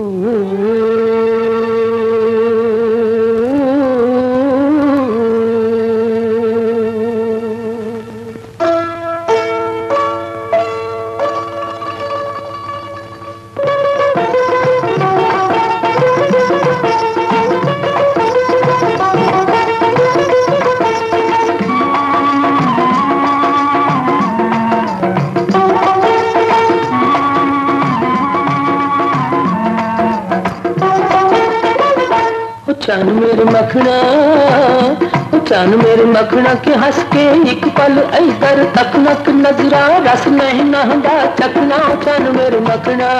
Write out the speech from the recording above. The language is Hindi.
Mm-hmm. चन मेरे मखना, चन मेरे मखना के हंस के एक पल इधर तक नक नजरा, रस नहीं नहदा चकना चन मेरे मखना।